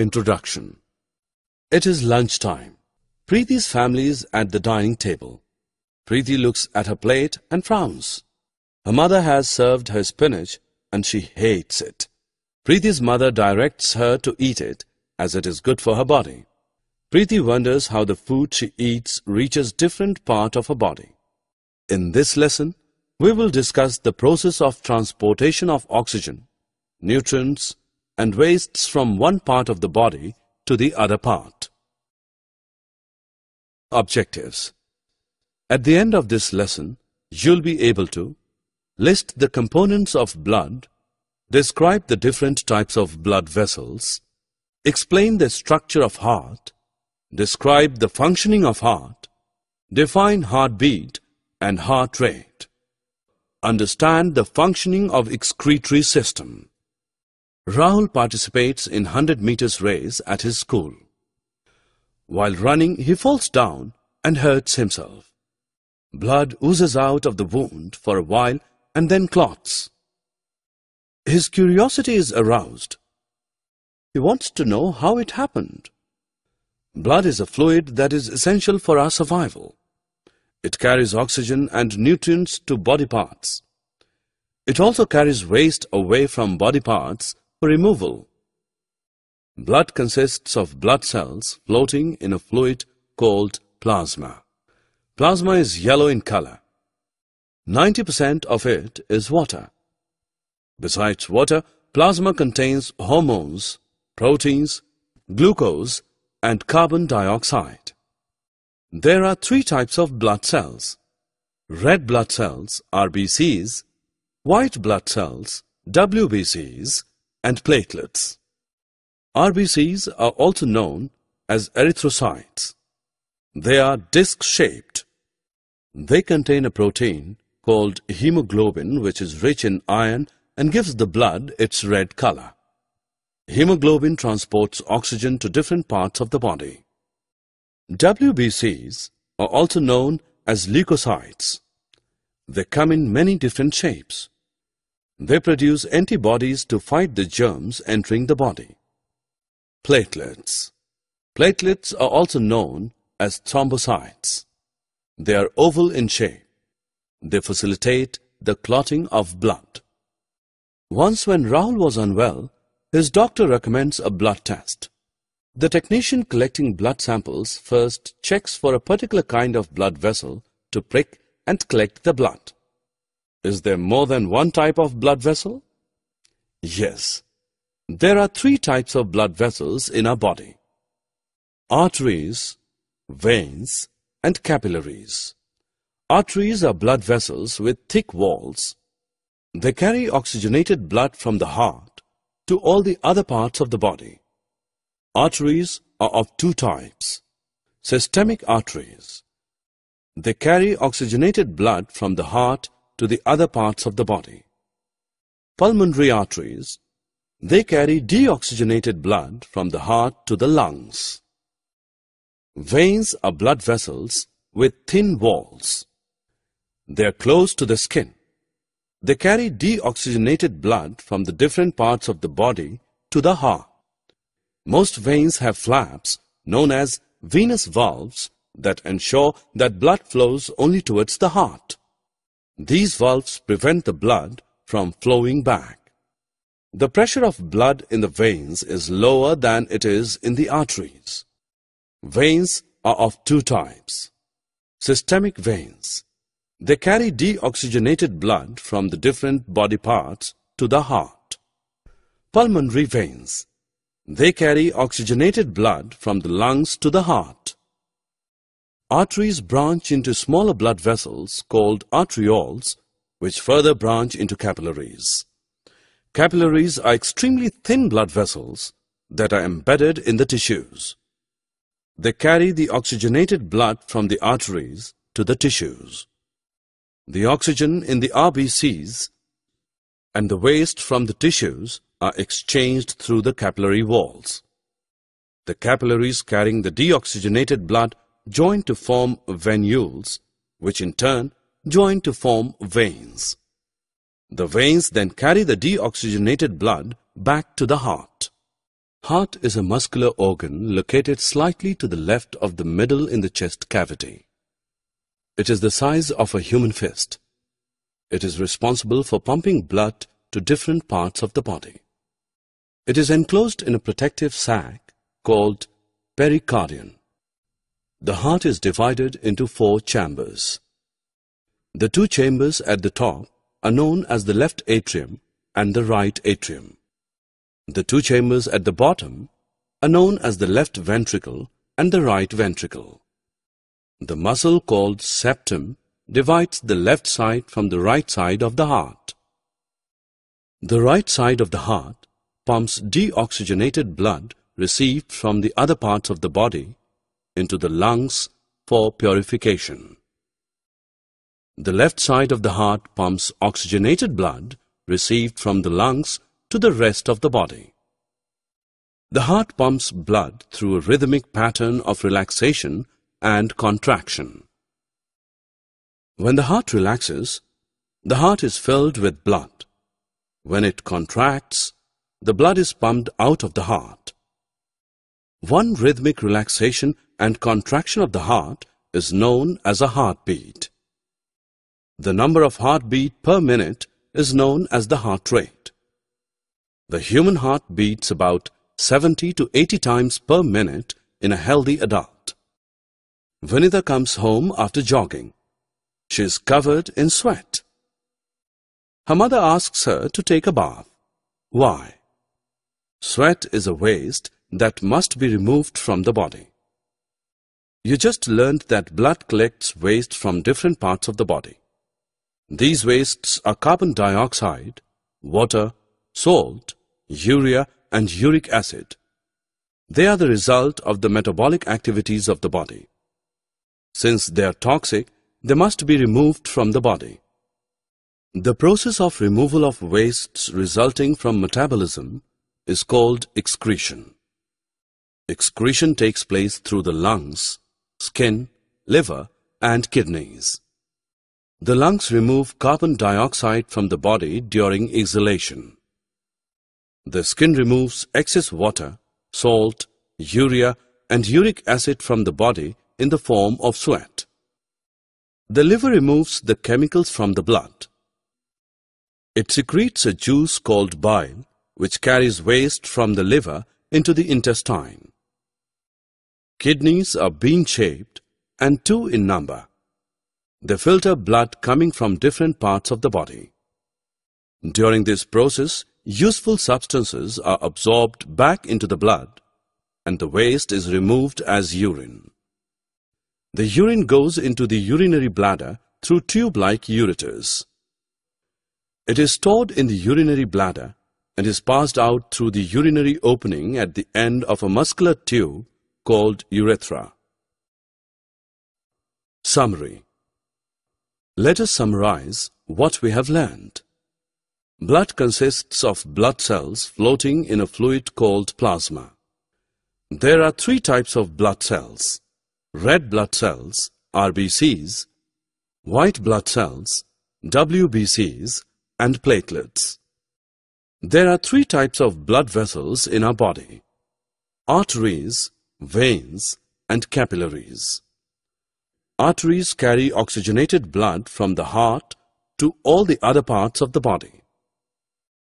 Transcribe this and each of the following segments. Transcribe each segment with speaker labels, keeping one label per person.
Speaker 1: Introduction It is lunchtime. Preeti's family is at the dining table. Preeti looks at her plate and frowns. Her mother has served her spinach and she hates it. Preeti's mother directs her to eat it as it is good for her body. Preeti wonders how the food she eats reaches different part of her body. In this lesson, we will discuss the process of transportation of oxygen, nutrients and wastes from one part of the body to the other part. Objectives At the end of this lesson, you'll be able to list the components of blood, describe the different types of blood vessels, explain the structure of heart, describe the functioning of heart, define heartbeat and heart rate, understand the functioning of excretory system. Rahul participates in 100 meters race at his school. While running, he falls down and hurts himself. Blood oozes out of the wound for a while and then clots. His curiosity is aroused. He wants to know how it happened. Blood is a fluid that is essential for our survival. It carries oxygen and nutrients to body parts. It also carries waste away from body parts removal. Blood consists of blood cells floating in a fluid called plasma. Plasma is yellow in color. 90% of it is water. Besides water, plasma contains hormones, proteins, glucose, and carbon dioxide. There are three types of blood cells. Red blood cells, RBCs, white blood cells, WBCs, and platelets. RBCs are also known as erythrocytes. They are disc-shaped. They contain a protein called hemoglobin which is rich in iron and gives the blood its red color. Hemoglobin transports oxygen to different parts of the body. WBCs are also known as leukocytes. They come in many different shapes. They produce antibodies to fight the germs entering the body. Platelets Platelets are also known as thrombocytes. They are oval in shape. They facilitate the clotting of blood. Once when Rahul was unwell, his doctor recommends a blood test. The technician collecting blood samples first checks for a particular kind of blood vessel to prick and collect the blood. Is there more than one type of blood vessel? Yes. There are three types of blood vessels in our body. Arteries, veins, and capillaries. Arteries are blood vessels with thick walls. They carry oxygenated blood from the heart to all the other parts of the body. Arteries are of two types. Systemic arteries. They carry oxygenated blood from the heart to the other parts of the body. Pulmonary arteries, they carry deoxygenated blood from the heart to the lungs. Veins are blood vessels with thin walls. They are close to the skin. They carry deoxygenated blood from the different parts of the body to the heart. Most veins have flaps known as venous valves that ensure that blood flows only towards the heart. These valves prevent the blood from flowing back. The pressure of blood in the veins is lower than it is in the arteries. Veins are of two types. Systemic veins. They carry deoxygenated blood from the different body parts to the heart. Pulmonary veins. They carry oxygenated blood from the lungs to the heart. Arteries branch into smaller blood vessels called arterioles, which further branch into capillaries. Capillaries are extremely thin blood vessels that are embedded in the tissues. They carry the oxygenated blood from the arteries to the tissues. The oxygen in the RBCs and the waste from the tissues are exchanged through the capillary walls. The capillaries carrying the deoxygenated blood join to form venules, which in turn join to form veins. The veins then carry the deoxygenated blood back to the heart. Heart is a muscular organ located slightly to the left of the middle in the chest cavity. It is the size of a human fist. It is responsible for pumping blood to different parts of the body. It is enclosed in a protective sac called pericardium. The heart is divided into four chambers. The two chambers at the top are known as the left atrium and the right atrium. The two chambers at the bottom are known as the left ventricle and the right ventricle. The muscle called septum divides the left side from the right side of the heart. The right side of the heart pumps deoxygenated blood received from the other parts of the body into the lungs for purification. The left side of the heart pumps oxygenated blood received from the lungs to the rest of the body. The heart pumps blood through a rhythmic pattern of relaxation and contraction. When the heart relaxes, the heart is filled with blood. When it contracts, the blood is pumped out of the heart. One rhythmic relaxation and contraction of the heart is known as a heartbeat. The number of heartbeat per minute is known as the heart rate. The human heart beats about 70 to 80 times per minute in a healthy adult. Vinitha comes home after jogging. She is covered in sweat. Her mother asks her to take a bath. Why? Sweat is a waste that must be removed from the body. You just learned that blood collects waste from different parts of the body. These wastes are carbon dioxide, water, salt, urea and uric acid. They are the result of the metabolic activities of the body. Since they are toxic, they must be removed from the body. The process of removal of wastes resulting from metabolism is called excretion. Excretion takes place through the lungs, skin, liver and kidneys. The lungs remove carbon dioxide from the body during exhalation. The skin removes excess water, salt, urea and uric acid from the body in the form of sweat. The liver removes the chemicals from the blood. It secretes a juice called bile which carries waste from the liver into the intestine. Kidneys are bean-shaped and two in number. They filter blood coming from different parts of the body. During this process, useful substances are absorbed back into the blood and the waste is removed as urine. The urine goes into the urinary bladder through tube-like ureters. It is stored in the urinary bladder and is passed out through the urinary opening at the end of a muscular tube called urethra. Summary Let us summarize what we have learned. Blood consists of blood cells floating in a fluid called plasma. There are three types of blood cells. Red blood cells, RBCs, white blood cells, WBCs, and platelets. There are three types of blood vessels in our body. Arteries, veins, and capillaries. Arteries carry oxygenated blood from the heart to all the other parts of the body.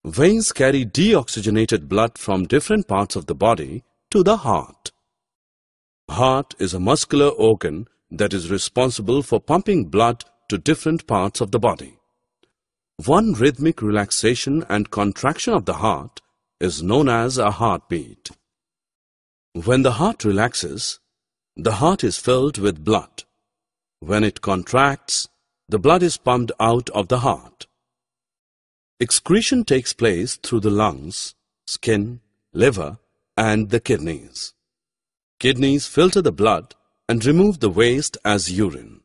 Speaker 1: Veins carry deoxygenated blood from different parts of the body to the heart. Heart is a muscular organ that is responsible for pumping blood to different parts of the body. One rhythmic relaxation and contraction of the heart is known as a heartbeat. When the heart relaxes, the heart is filled with blood. When it contracts, the blood is pumped out of the heart. Excretion takes place through the lungs, skin, liver, and the kidneys. Kidneys filter the blood and remove the waste as urine.